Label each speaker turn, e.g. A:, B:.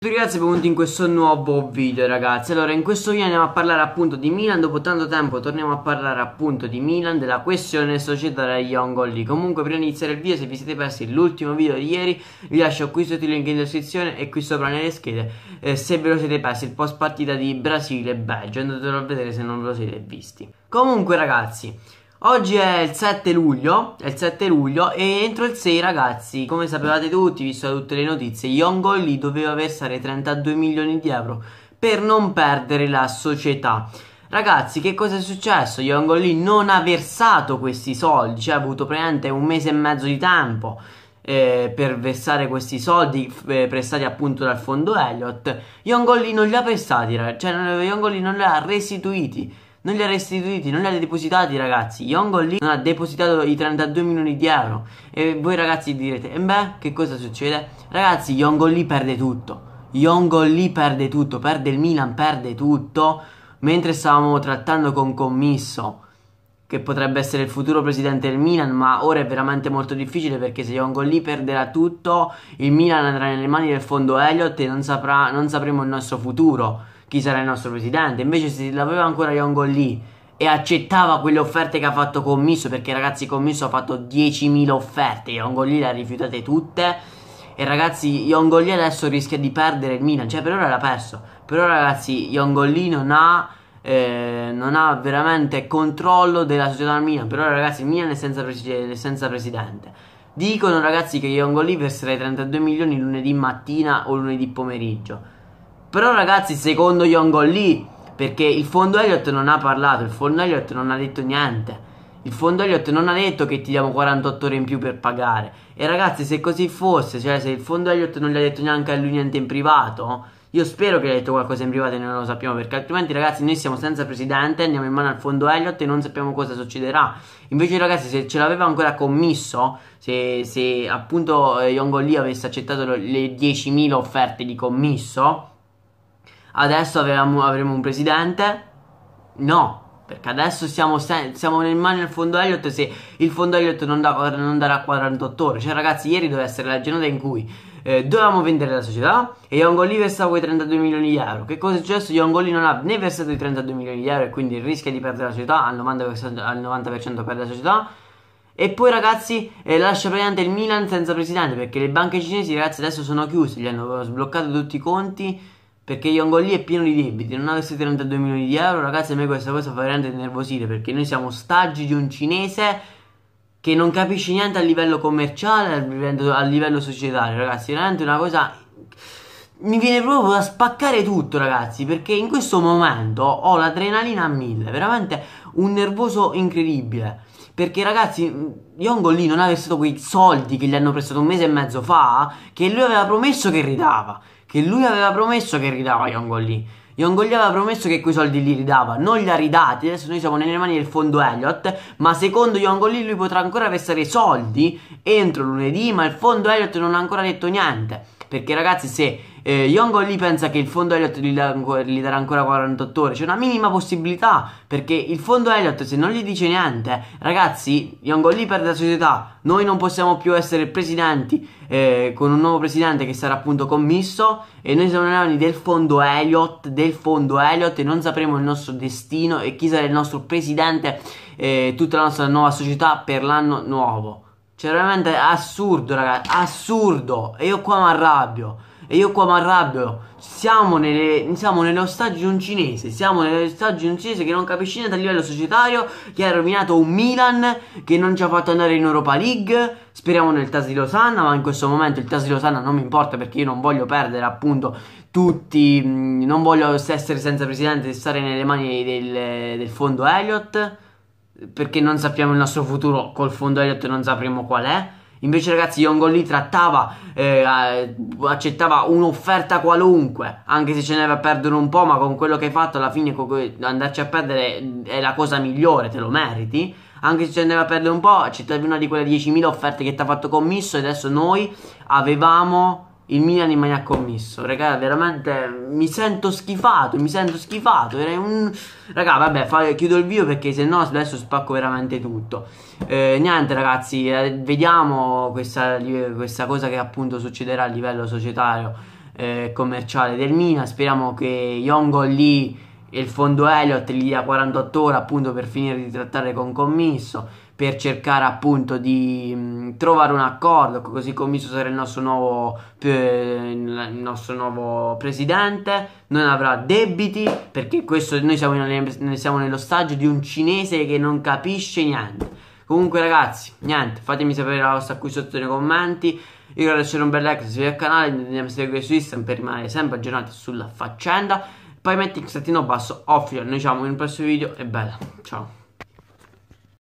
A: Tutti ragazzi benvenuti in questo nuovo video ragazzi. Allora in questo video andiamo a parlare appunto di Milan. Dopo tanto tempo torniamo a parlare appunto di Milan Della questione società degli Ongoli Comunque prima di iniziare il video se vi siete persi l'ultimo video di ieri Vi lascio qui sotto il link in descrizione e qui sopra nelle schede eh, Se ve lo siete persi il post partita di Brasile e Belgio. Andatelo a vedere se non ve lo siete visti. Comunque ragazzi Oggi è il 7 luglio, è il 7 luglio e entro il 6 ragazzi, come sapevate tutti, visto tutte le notizie, Young lì doveva versare 32 milioni di euro per non perdere la società. Ragazzi, che cosa è successo? Young lì non ha versato questi soldi, cioè ha avuto praticamente un mese e mezzo di tempo eh, per versare questi soldi eh, prestati appunto dal fondo Elliott. Young lì non li ha prestati, cioè Young lì non li ha restituiti non li ha restituiti, non li ha depositati ragazzi. Yongo lì non ha depositato i 32 milioni di euro. E voi ragazzi direte, e beh, che cosa succede? Ragazzi, Yongo lì perde tutto. Yongo lì perde tutto, perde il Milan, perde tutto. Mentre stavamo trattando con Commisso, che potrebbe essere il futuro presidente del Milan, ma ora è veramente molto difficile perché se Yongo lì perderà tutto, il Milan andrà nelle mani del fondo Elliott e non, saprà, non sapremo il nostro futuro chi sarà il nostro presidente. Invece se l'aveva ancora Yongo lì e accettava quelle offerte che ha fatto Commisso, perché ragazzi Commisso ha fatto 10.000 offerte, Yongo lì le ha rifiutate tutte. E ragazzi, Yongo lì adesso rischia di perdere il Milan, cioè per ora l'ha perso. Però ragazzi, Yongo lì non ha... Eh, non ha veramente controllo della società del Milan. Però ragazzi, il Milan è senza, è senza presidente. Dicono ragazzi che Yongo lì verserà 32 milioni lunedì mattina o lunedì pomeriggio. Però ragazzi, secondo Yongo lì, perché il fondo Elliott non ha parlato, il fondo Elliott non ha detto niente. Il fondo Elliott non ha detto che ti diamo 48 ore in più per pagare. E ragazzi, se così fosse, cioè se il fondo Elliott non gli ha detto neanche a lui niente in privato, io spero che gli ha detto qualcosa in privato e non lo sappiamo, perché altrimenti ragazzi noi siamo senza presidente, andiamo in mano al fondo Elliott e non sappiamo cosa succederà. Invece ragazzi, se ce l'aveva ancora commisso, se, se appunto eh, Yongo avesse accettato le 10.000 offerte di commisso, adesso avevamo, avremo un presidente? No, perché adesso siamo, siamo nel mani del fondo Elliott se il fondo Elliott non, da, non, darà 48 ore. Cioè ragazzi, ieri doveva essere la giornata in cui eh, dovevamo vendere la società e Young Lee versava quei 32 milioni di euro. Che cosa è successo? Young Lee non ha né versato i 32 milioni di euro e quindi rischia di perdere la società, al 90%, al 90% perde la società. E poi ragazzi eh, lascia praticamente il Milan senza presidente perché le banche cinesi ragazzi adesso sono chiuse, gli hanno sbloccato tutti i conti perché Yongoli è pieno di debiti, non avesse 32 milioni di euro, ragazzi, a me questa cosa fa veramente nervosire perché noi siamo ostaggi di un cinese che non capisce niente a livello commerciale, a livello societario, ragazzi, veramente una cosa mi viene proprio da spaccare tutto, ragazzi, perché in questo momento ho l'adrenalina a mille, veramente un nervoso incredibile. Perché ragazzi, Yongo lì non ha versato quei soldi che gli hanno prestato un mese e mezzo fa, che lui aveva promesso che ridava che lui aveva promesso che ridava Yongo lì. Yongo gli aveva promesso che quei soldi li ridava, non li ha ridati. Adesso noi siamo nelle mani del fondo Elliott. Ma secondo Yongo lì lui potrà ancora versare soldi entro lunedì. Ma il fondo Elliott non ha ancora detto niente. Perché ragazzi, se eh, Yongo lì pensa che il fondo Elliott gli, gli, darà ancora 48 ore, c'è una minima possibilità. Perché il fondo Elliott, se non gli dice niente, ragazzi, Yongo lì perde la società. Noi non possiamo più essere presidenti eh, con un nuovo presidente che sarà appunto commisso e noi siamo nelle mani del fondo Elliott, del fondo Elliott e non sapremo il nostro destino e chi sarà il nostro presidente eh, tutta la nostra nuova società per l'anno nuovo. Cioè veramente assurdo ragazzi, assurdo e io qua mi arrabbio. E io qua mi arrabbio. Siamo, nelle, siamo di un cinese. Siamo nell'ostaggio di un cinese che non capisce niente a livello societario. Che ha rovinato un Milan. Che non ci ha fatto andare in Europa League. Speriamo nel TAS di Losanna. Ma in questo momento il TAS di Losanna non mi importa perché io non voglio perdere appunto tutti. Non voglio essere senza presidente e stare nelle mani del, del fondo Elliott. Perché non sappiamo il nostro futuro col fondo Elliott non sapremo qual è. Invece ragazzi Yongon lì trattava, eh, accettava un'offerta qualunque, anche se ce ne aveva a perdere un po', ma con quello che hai fatto alla fine andarci a perdere è la cosa migliore, te lo meriti. Anche se ce ne aveva a perdere un po', accettavi una di quelle 10.000 offerte che ti ha fatto commisso e adesso noi avevamo il Milan in mania commisso. Raga, veramente mi sento schifato, mi sento schifato. Un... Raga, vabbè, fa... chiudo il video perché se no adesso spacco veramente tutto. Eh, niente ragazzi, eh, vediamo questa, questa, cosa che appunto succederà a livello societario. eh, commerciale del Mina. Speriamo che Yongo lì e il fondo Elliott gli dia 48 ore appunto per finire di trattare con Commisso per cercare appunto di mh, trovare un accordo così Commisso sarà il nostro nuovo eh, il nostro nuovo presidente non avrà debiti perché questo noi siamo, in, siamo nello stagio di un cinese che non capisce niente. Comunque ragazzi niente fatemi sapere la vostra qui sotto nei commenti. Io grazie lasciare un bel like se iscrivete al canale andiamo a seguire su Instagram per rimanere sempre aggiornati sulla faccenda poi metti il settino basso, offline, noi ci vediamo in prossimo video e bella, ciao.